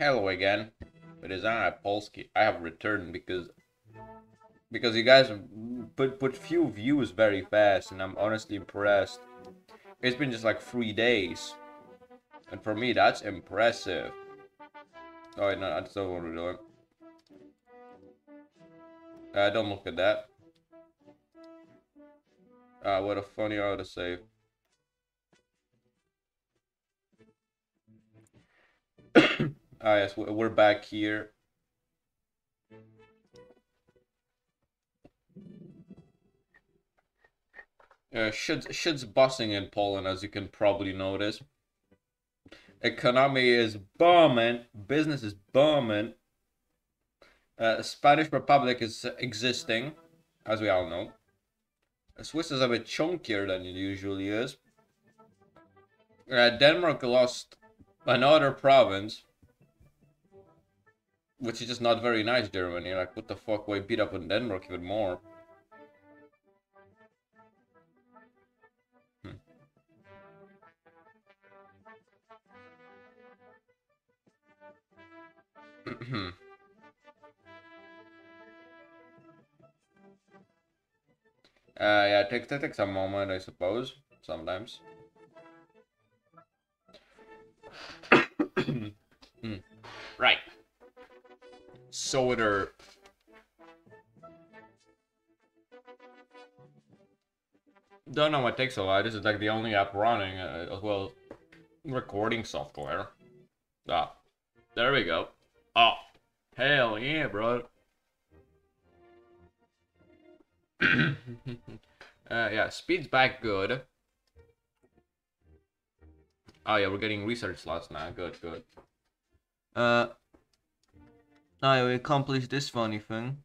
Hello again. It is I, Polski. I have returned because because you guys put put few views very fast, and I'm honestly impressed. It's been just like three days, and for me that's impressive. Oh wait, no, that's not want to do it. Uh, don't look at that. Uh, what a funny auto. Ah yes, we're back here. Uh, shit's, shit's busting in Poland, as you can probably notice. Economy is booming. Business is booming. Uh, Spanish Republic is existing, as we all know. Swiss is a bit chunkier than it usually is. Uh, Denmark lost another province which is just not very nice, Germany. Like, what the fuck, why beat up on Denmark even more? Hmm. uh, yeah, it takes, it takes a moment, I suppose, sometimes. Soda don't know what takes a lot. This is like the only app running uh, as well recording software. Ah, there we go. Oh, hell yeah, bro. uh, yeah, speed's back good. Oh yeah, we're getting research slots now. Good, good. Uh, I we accomplished this funny thing.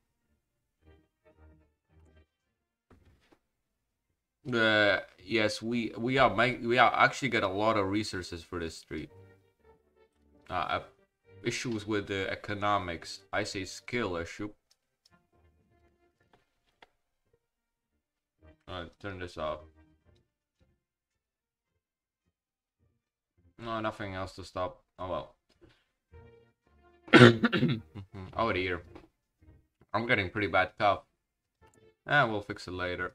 Uh, yes, we we are make we are actually get a lot of resources for this street. Uh, issues with the economics. I say skill issue. Uh, turn this off. No, nothing else to stop. Oh well. Oh dear. I'm getting pretty bad cough. Ah, we'll fix it later.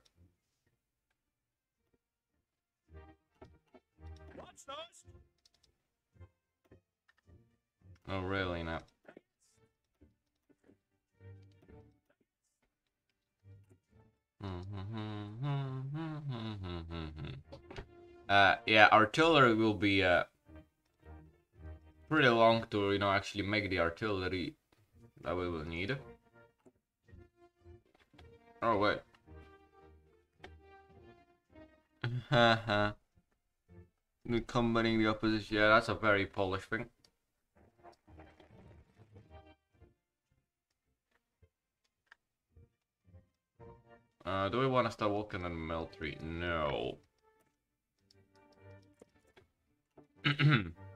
Oh, really? No. uh, yeah, artillery will be uh, pretty long to, you know, actually make the artillery that we will need. Oh, wait. Haha. Combating the opposition. Yeah, that's a very Polish thing. Uh, do we want to start working on military? No.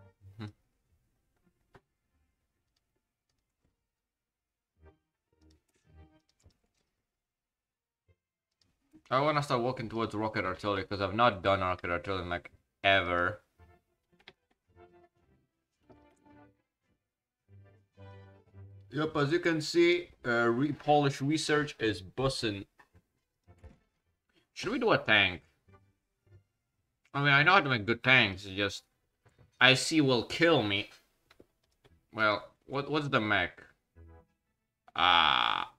I want to start walking towards rocket artillery because I've not done rocket artillery like ever. Yep, as you can see, uh, Polish research is bussing. Should we do a tank? I mean, I know how to make good tanks, it's just... I see will kill me. Well, what what's the mech? Ah...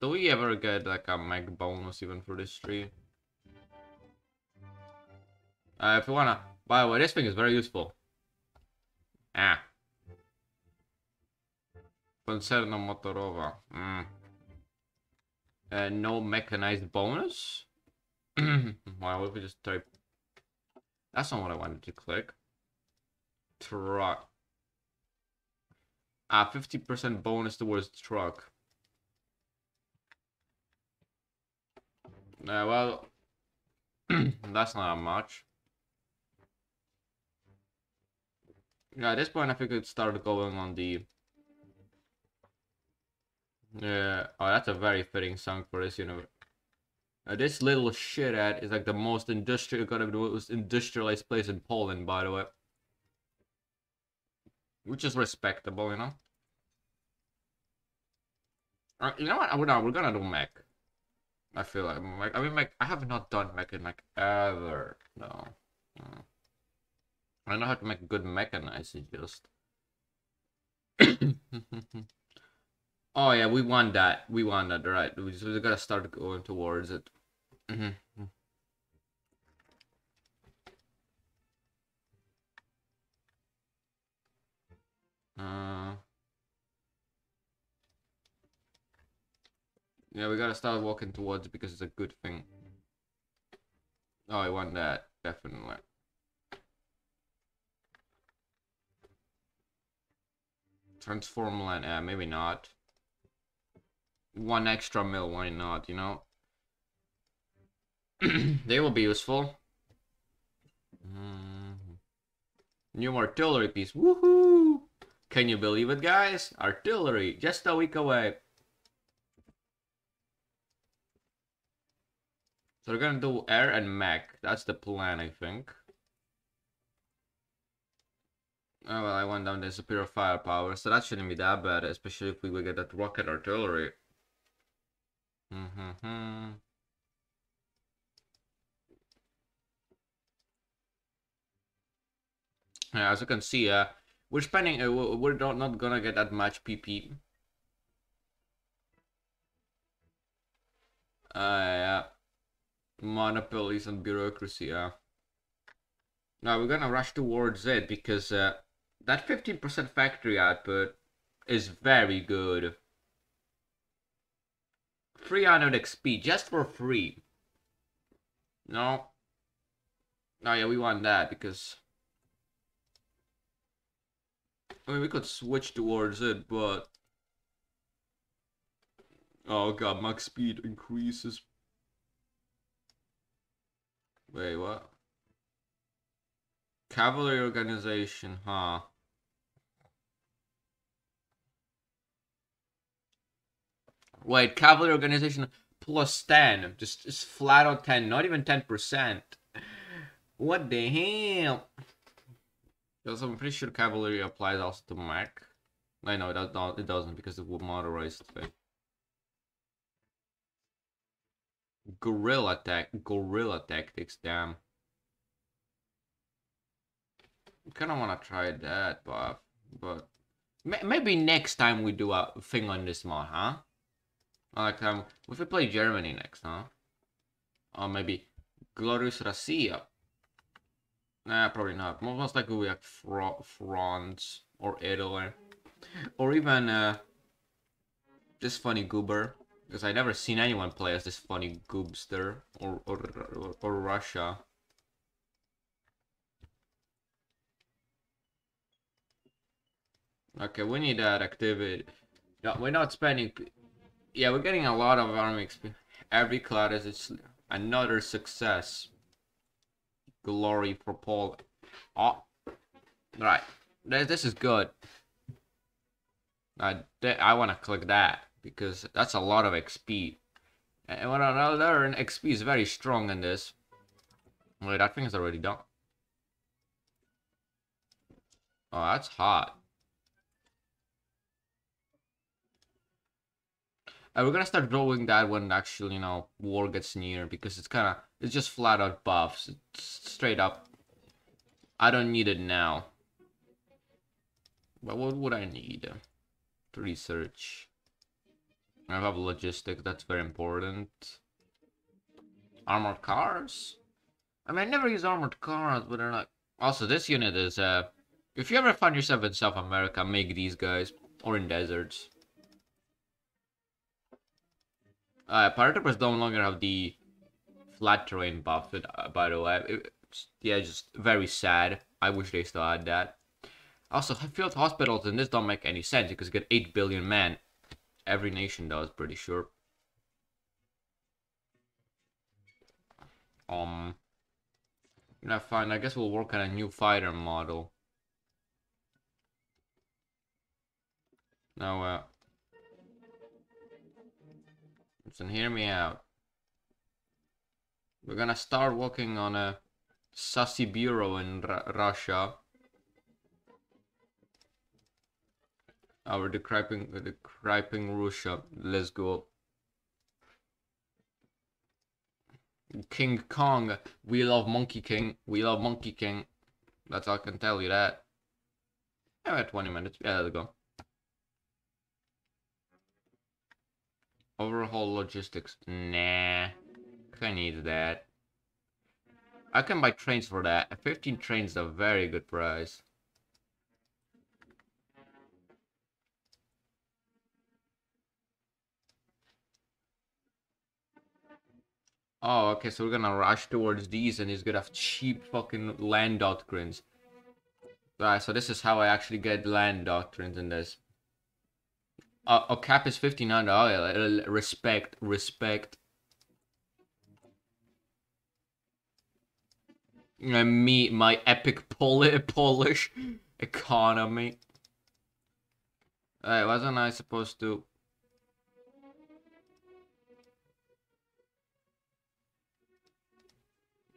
Do we ever get like a mech bonus even for this tree? Uh, if you wanna, by the way, this thing is very useful. Ah. Concerno Motorowa. Mm. Uh, no mechanized bonus? Why would we just type... That's not what I wanted to click. Truck. Ah, 50% bonus towards truck. Yeah, well, that's not much. Yeah, at this point I think it started going on the... Yeah, oh, that's a very fitting song for this universe. Uh, this little shit at is like the most industrial, gonna the most industrialized place in Poland, by the way. which is respectable, you know. Uh, you know what? We're not. We're gonna do mech. I feel like mech. I mean, like I have not done mech in like ever. No. no. I know how to make good mechanized. It just. oh yeah, we want that. We want that. Right. We just we gotta start going towards it. Mm-hmm. Uh, yeah, we gotta start walking towards it because it's a good thing. Oh, I want that, definitely. Transform land, yeah, maybe not. One extra mill, why not, you know? they will be useful. Mm. New artillery piece, woohoo! Can you believe it, guys? Artillery, just a week away. So we're gonna do air and mech. That's the plan, I think. Oh, well, I went down the superior firepower, so that shouldn't be that bad, especially if we get that rocket artillery. Mm -hmm. Yeah, as you can see, uh, we're spending, uh, we're not, not gonna get that much PP. Uh, yeah. Monopolies and bureaucracy, yeah. Now we're gonna rush towards it because uh, that 15% factory output is very good. 300 XP just for free. No. Oh yeah, we want that because I mean, we could switch towards it, but... Oh god, max speed increases. Wait, what? Cavalry organization, huh? Wait, cavalry organization plus 10. Just, just flat out 10, not even 10%. What the hell? Because I'm pretty sure cavalry applies also to mech. I know it, does, it doesn't because it will motorized thing. Guerrilla tech, guerrilla tactics, damn. Kind of want to try that, but but maybe next time we do a thing on this mod, huh? Like um, if we play Germany next, huh? Or maybe Glorious Russia. Nah, probably not. Most likely we have France or Italy. Or even uh, this funny goober. Because i never seen anyone play as this funny goobster. Or, or, or, or Russia. Okay, we need that activity. No, we're not spending... Yeah, we're getting a lot of army. Every class is another success glory for Paul. Oh, right. This is good. I, I want to click that because that's a lot of XP. And what I learn, XP is very strong in this. Wait, that thing is already done. Oh, that's hot. And we're gonna start growing that when actually, you know, war gets near because it's kind of, it's just flat out buffs. It's straight up. I don't need it now. But what would I need? To research. I have logistics, that's very important. Armored cars? I mean, I never use armored cars, but they're not... Also, this unit is, uh... If you ever find yourself in South America, make these guys. Or in deserts. Uh, Paratroopers no longer have the flat terrain buff, uh, by the way. Yeah, just very sad. I wish they still had that. Also, field hospitals in this don't make any sense because you get 8 billion men. Every nation does, pretty sure. Um, yeah, fine. I guess we'll work on a new fighter model. Now, uh, Listen, hear me out. We're gonna start working on a Sassy Bureau in Russia. Our decryping, uh, decryping Russia. Let's go. King Kong. We love Monkey King. We love Monkey King. That's all I can tell you that. I'm at 20 minutes. Yeah, let's go. Overhaul logistics. Nah. I need that. I can buy trains for that. 15 trains is a very good price. Oh, okay, so we're gonna rush towards these and he's gonna have cheap fucking land doctrines. Alright, so this is how I actually get land doctrines in this. Uh, oh, cap is 59. Oh, yeah, respect, respect. And me, my epic Pol Polish economy. Alright, wasn't I supposed to...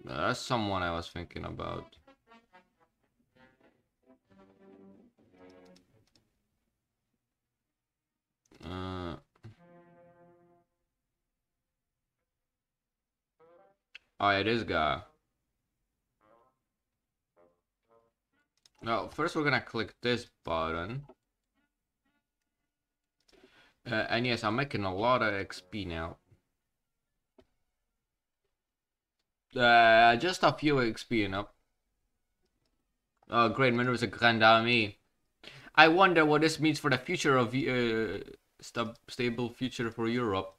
That's someone I was thinking about. Uh, oh, it is guy. Now, first we're gonna click this button. Uh, and yes, I'm making a lot of XP now. Uh, just a few XP, you know. Oh, great, man, there's a Grand Army. I wonder what this means for the future of uh, st stable future for Europe.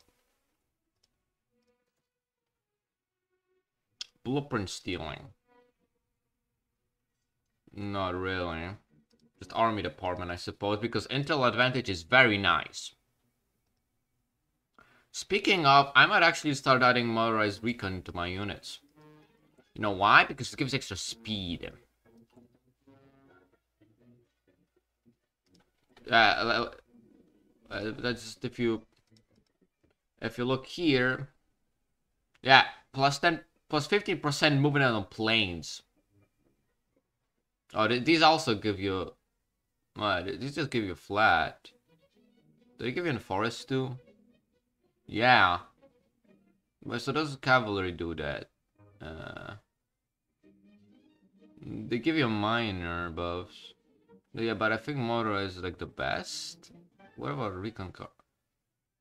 Blueprint stealing. Not really. Just army department, I suppose, because intel advantage is very nice. Speaking of, I might actually start adding motorized recon to my units. You know why? Because it gives extra speed. Uh, uh, uh that's just if you if you look here yeah plus 10 plus 15 percent movement on planes. Oh these also give you what these just give you flat. Do they give you in forest too? Yeah. But so does cavalry do that? Uh they give you minor buffs. Yeah, but I think Moro is like the best. What about recon car?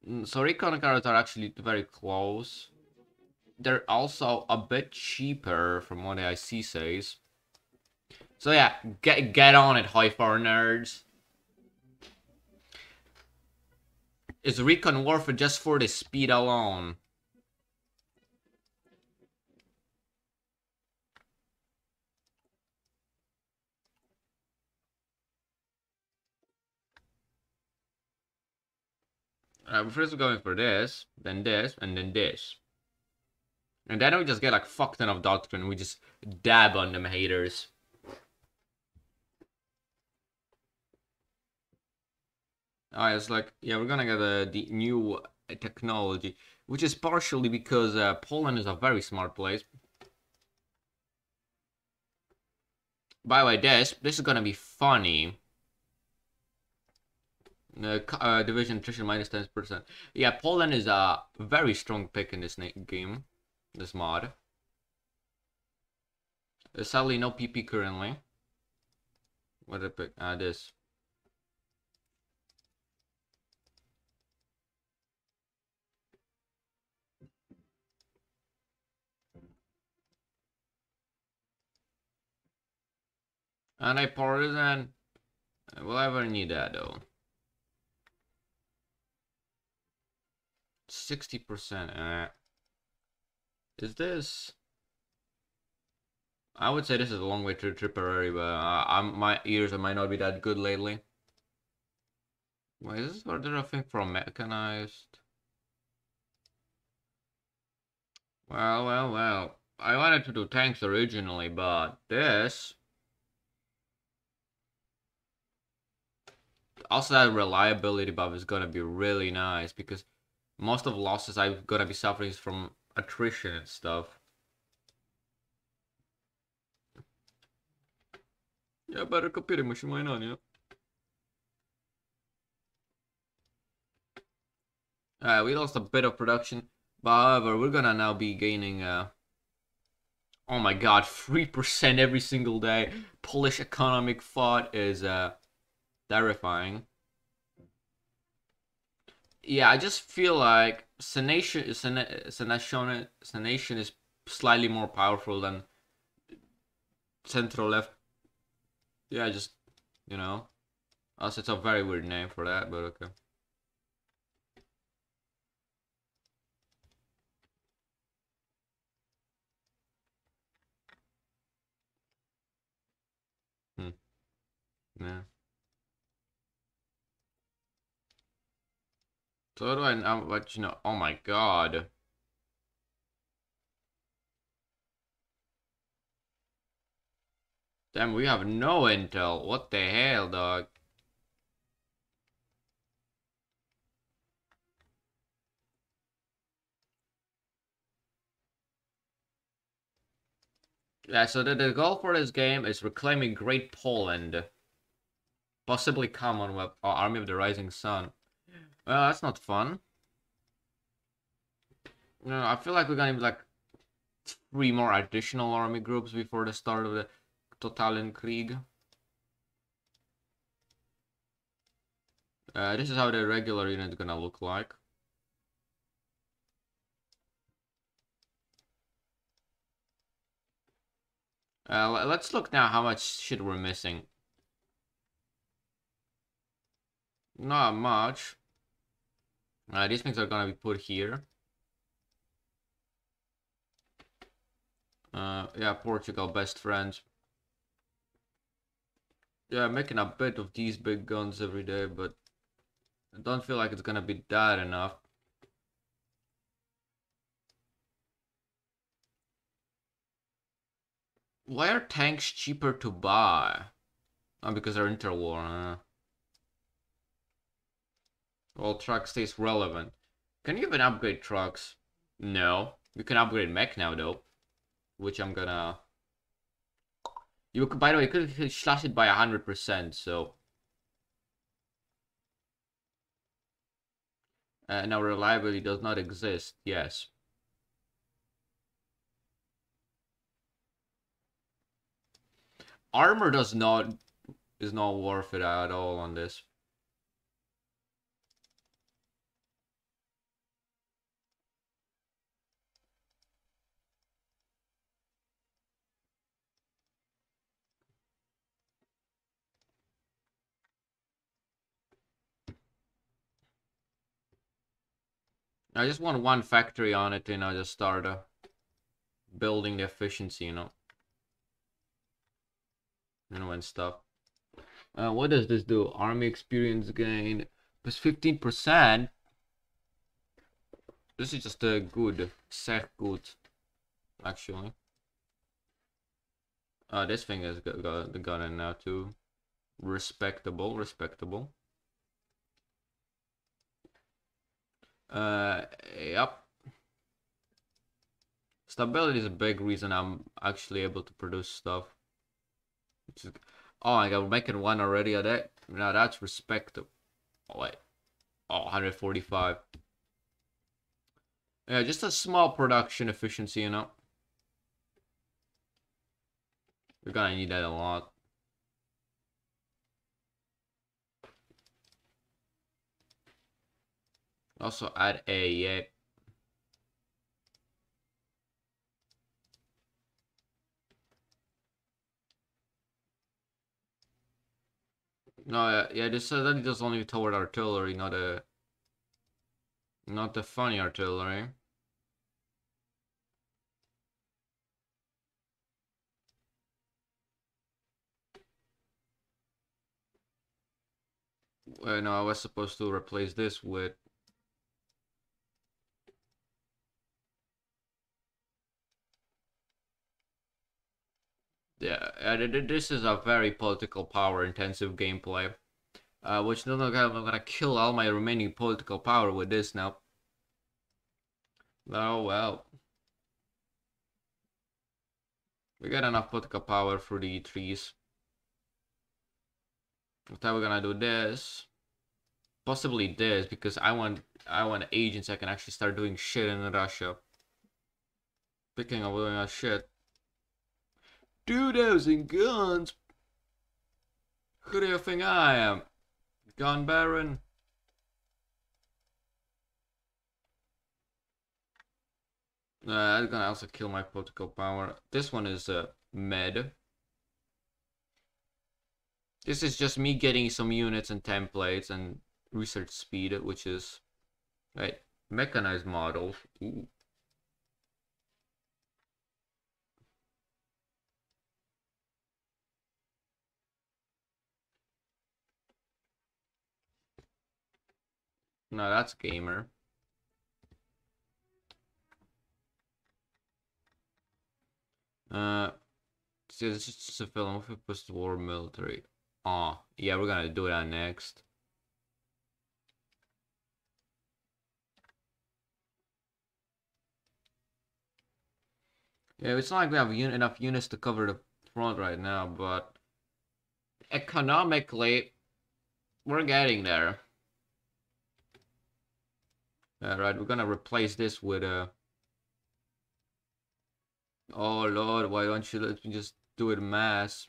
Mm, so recon cars are actually very close. They're also a bit cheaper from what I see says. So yeah, get get on it, HOI4 nerds. Is recon worth it just for the speed alone? Uh, first we're going for this, then this, and then this. And then we just get like fucked ton of doctrine. We just dab on them haters. Alright, it's like, yeah, we're gonna get uh, the new technology, which is partially because uh, Poland is a very smart place. By the way, this, this is gonna be funny uh, uh, division attrition minus 10%. Yeah, Poland is a very strong pick in this game, this mod. Uh, sadly, no PP currently. What did I pick? Ah, uh, this. Anti-partisan. Will I ever need that though? 60%. Uh, is this... I would say this is a long way to Tipperary, but uh, I'm, my ears might not be that good lately. Why is this order a thing for mechanized? Well, well, well. I wanted to do tanks originally, but this... Also, that reliability buff is gonna be really nice because most of losses I'm gonna be suffering is from attrition and stuff. Я беру копіримо, що майна, ні? Uh, we lost a bit of production, but however, we're gonna now be gaining, uh, oh my god, 3% every single day. Polish economic thought is, uh, terrifying. Yeah, I just feel like Sanation, Sanation, is slightly more powerful than central left. Yeah, just you know. Also, it's a very weird name for that, but okay. Hmm. Yeah. So do I know what you know? Oh my god. Damn, we have no intel. What the hell, dog? Yeah, so the, the goal for this game is reclaiming Great Poland. Possibly Commonwealth or Army of the Rising Sun. Well, that's not fun. No, I feel like we're gonna be like three more additional army groups before the start of the Totalenkrieg. Uh, this is how the regular unit is gonna look like. Uh, let's look now how much shit we're missing. Not much. Uh, these things are gonna be put here. Uh, yeah, Portugal, best friends. Yeah, making a bit of these big guns every day, but I don't feel like it's gonna be that enough. Why are tanks cheaper to buy? Oh, because they're interwar. Well, truck stays relevant. Can you even upgrade trucks? No. You can upgrade mech now, though. Which I'm gonna... You could, by the way, you could slash it by 100%, so... Uh, now reliability does not exist, yes. Armor does not... is not worth it at all on this. I just want one factory on it and I just start uh, building the efficiency, you know. And when stuff. Uh, what does this do? Army experience gain plus 15%. This is just a good, set good, actually. Uh, this thing has got, got the gun in now too. Respectable, respectable. Uh, yep. Stability is a big reason I'm actually able to produce stuff. Is, oh my god, we're making one already a day. Now that's respectable. Oh wait. Oh, 145. Yeah, just a small production efficiency, you know. We're gonna need that a lot. Also add a yeah. No, yeah, yeah. This uh, that does only toward artillery, not a, not the funny artillery. Uh, no, I was supposed to replace this with Yeah, this is a very political power intensive gameplay. Uh, which no, no, I'm gonna kill all my remaining political power with this now. Oh well. We got enough political power for the trees. Now we're gonna do this. Possibly this, because I want I want agents I can actually start doing shit in Russia. Speaking of doing that shit. 2,000 guns! Who do you think I am? Gun Baron? Uh, that's gonna also kill my political power. This one is uh, med. This is just me getting some units and templates and research speed, which is right mechanized models. Ooh. No, that's gamer. Uh, see, this is just a film of post-war military. Oh, yeah, we're gonna do that next. Yeah, it's not like we have un enough units to cover the front right now, but economically, we're getting there. Alright, we're gonna replace this with a... Oh lord, why don't you let me just do it mass?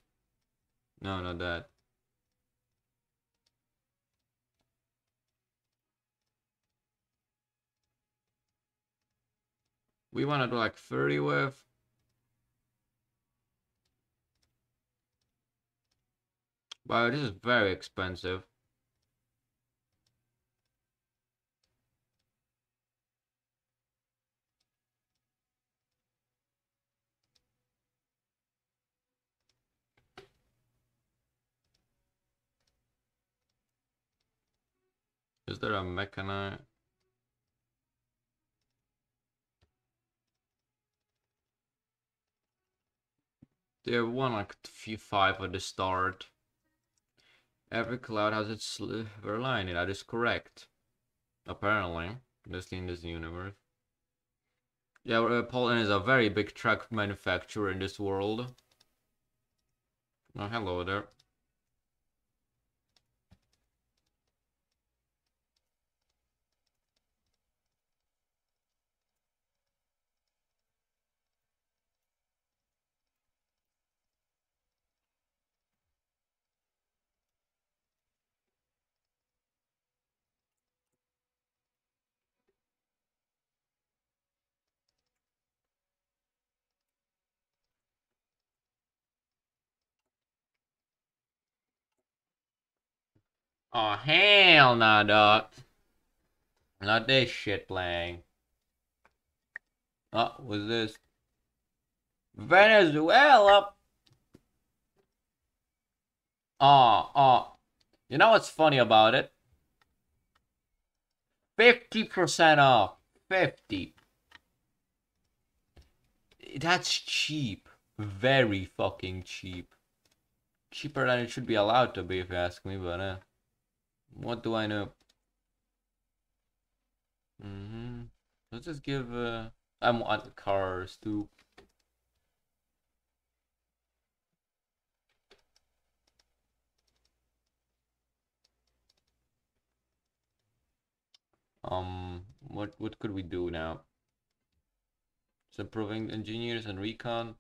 No, not that. We wanna do like 30 with... Wow, this is very expensive. There a mechanized? There one like few five at the start. Every cloud has its silver lining. That is correct. Apparently, this in this universe. Yeah, uh, Poland is a very big truck manufacturer in this world. Oh, hello there. Oh, hell no, dog. Not this shit playing. Oh, what's this? Venezuela! Oh, oh. You know what's funny about it? 50% off. 50. That's cheap. Very fucking cheap. Cheaper than it should be allowed to be, if you ask me, but uh. What do I know? Mm hmm Let's just give. Uh, I want cars too. Um, what what could we do now? So improving engineers and recon.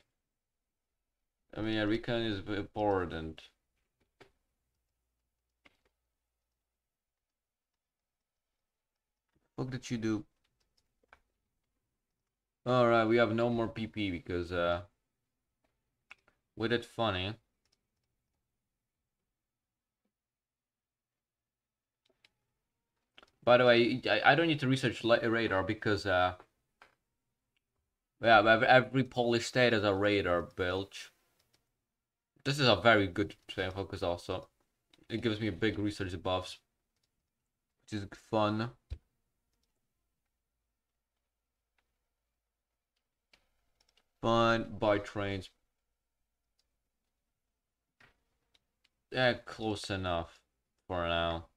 I mean, yeah, recon is important. What did you do? Alright, we have no more PP because, uh... We did funny. By the way, I, I don't need to research radar because, uh... Yeah, every Polish state has a radar built. This is a very good train focus also. It gives me a big research buffs. Which is fun. Fun by trains. Yeah, close enough for now.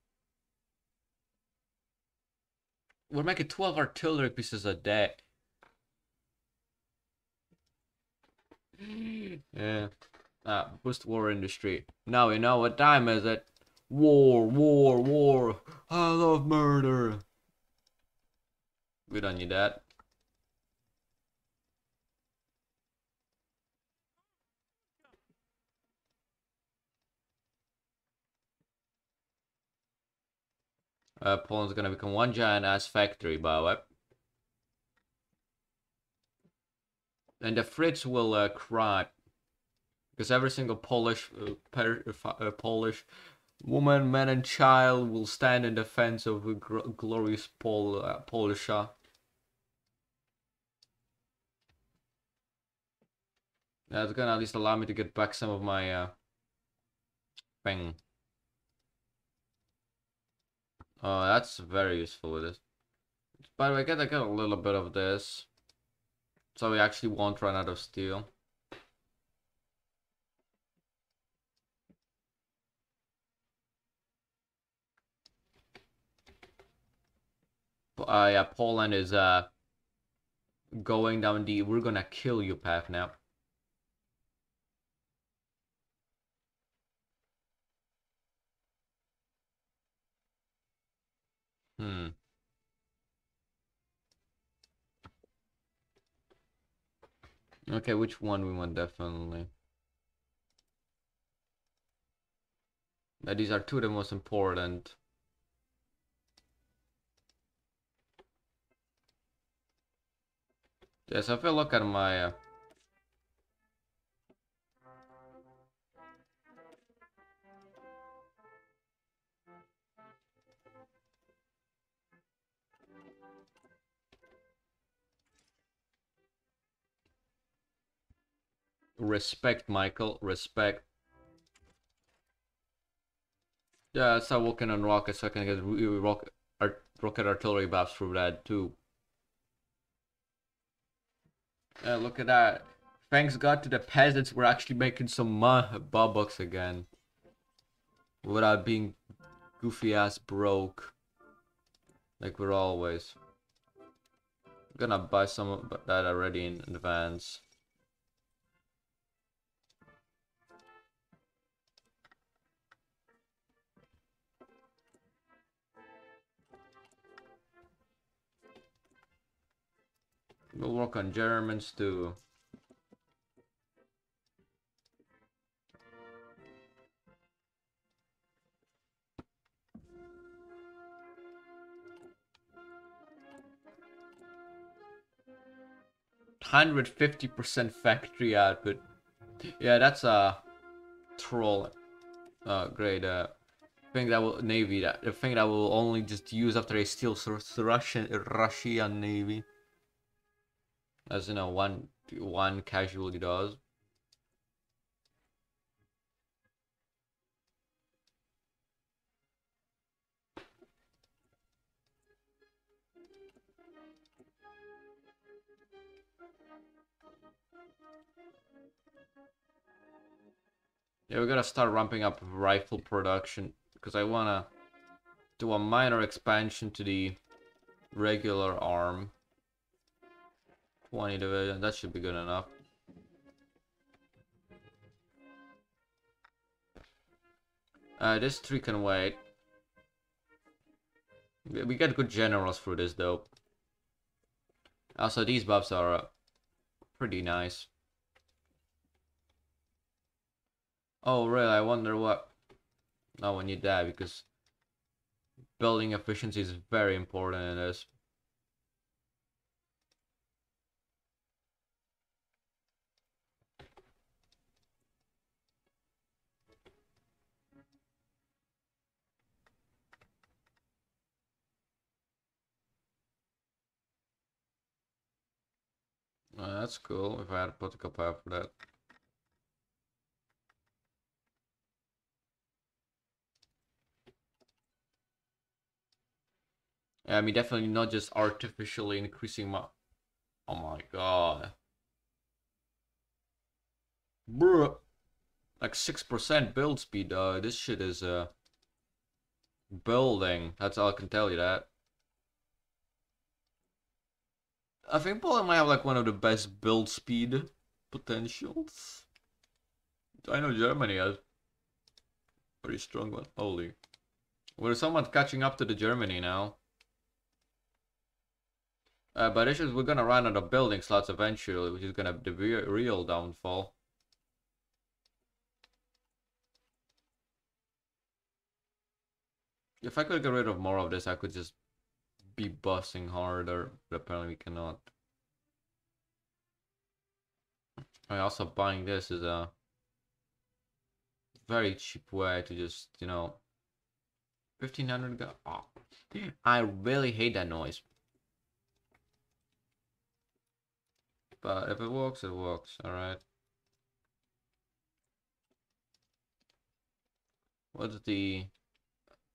We're making 12 artillery pieces a day. yeah. Ah, boost war industry. Now we know what time is it. War, war, war. I love murder. We don't need that. Uh, Poland's gonna become one giant ass factory, by the way. And the Fritz will uh, cry because every single Polish, uh, per, uh, Polish woman, man, and child will stand in defense of gr- glorious Pol uh. That's gonna at least allow me to get back some of my uh, thing. Oh, that's very useful with this. By the way, I get, I get a little bit of this. So we actually won't run out of steel. Uh, yeah, Poland is uh going down the we're gonna kill you path now. Hmm. Okay, which one we want definitely? Now, these are two of the most important. Yes, if I look at my uh, Respect, Michael. Respect. Yeah, start working on rockets so I can get rocket, art, rocket artillery buffs through that too. Yeah, look at that. Thanks God to the peasants, we're actually making some bucks again. Without being goofy ass broke. Like we're always. I'm gonna buy some of that already in advance. We'll work on Germans too. Hundred fifty percent factory output. Yeah, that's a troll. Uh, great. Uh, thing that will navy that the thing that will only just use after they steal Russian Russian navy. As you know, one one casualty does. Yeah, we gotta start ramping up rifle production because I wanna do a minor expansion to the regular arm. 20 division, that should be good enough. Uh, this three can wait. We get good generals through this though. Also, these buffs are uh, pretty nice. Oh, really? I wonder what... No, we need that because building efficiency is very important in this. That's cool if I had a political power for that. Yeah, I mean, definitely not just artificially increasing my... Oh my god. Bruh. Like 6% build speed, this shit is, uh... Building. That's all I can tell you that. I think Poland might have like one of the best build speed potentials. I know Germany has pretty strong one. Holy. We're somewhat catching up to the Germany now. Uh, but just we're gonna run out of building slots eventually, which is gonna be the real downfall. If I could get rid of more of this, I could just be bussing harder, but apparently we cannot. I also buying this is a very cheap way to just, you know, 1500 go. Oh, I really hate that noise. But if it works, it works, alright. What's the...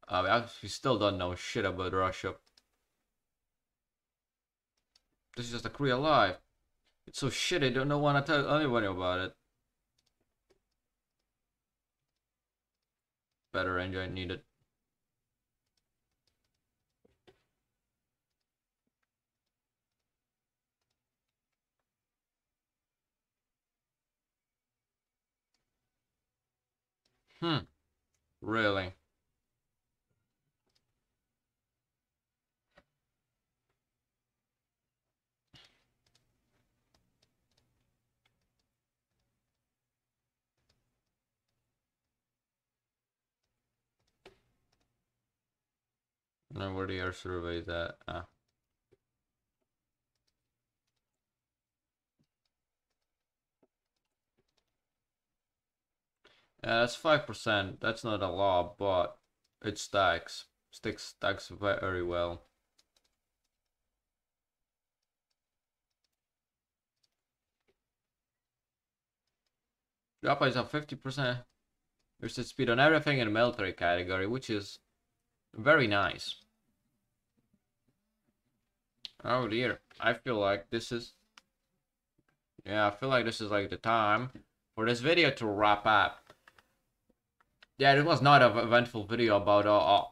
Uh, we still don't know shit about Russia. This is just a Korea life. It's so shit I don't know want to tell anybody about it. Better engine needed. Hmm. Really? Now where the air surveys at? Ah. Yeah, that's 5%. That's not a lot, but it stacks. Sticks stacks very well. Japan is at 50% versus speed on everything in the military category, which is very nice. Oh dear, I feel like this is... Yeah, I feel like this is like the time for this video to wrap up. Yeah, it was not an eventful video about uh, uh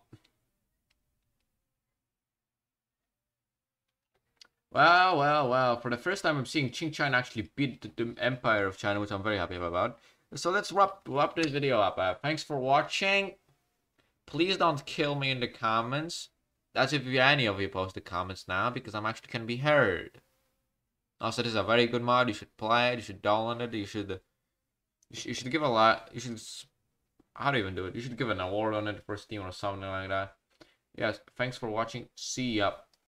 Well, well, well. For the first time, I'm seeing Qing China actually beat the, the, Empire of China, which I'm very happy about. So let's wrap, wrap this video up. Uh, thanks for watching. Please don't kill me in the comments. That's if any of you post the comments now, because I'm actually can be heard. Also, this is a very good mod. You should play it. You should download it. You should, uh, you should, you should give a lot. You should how do you even do it? You should give an award on it for Steam or something like that. Yes, thanks for watching. See ya.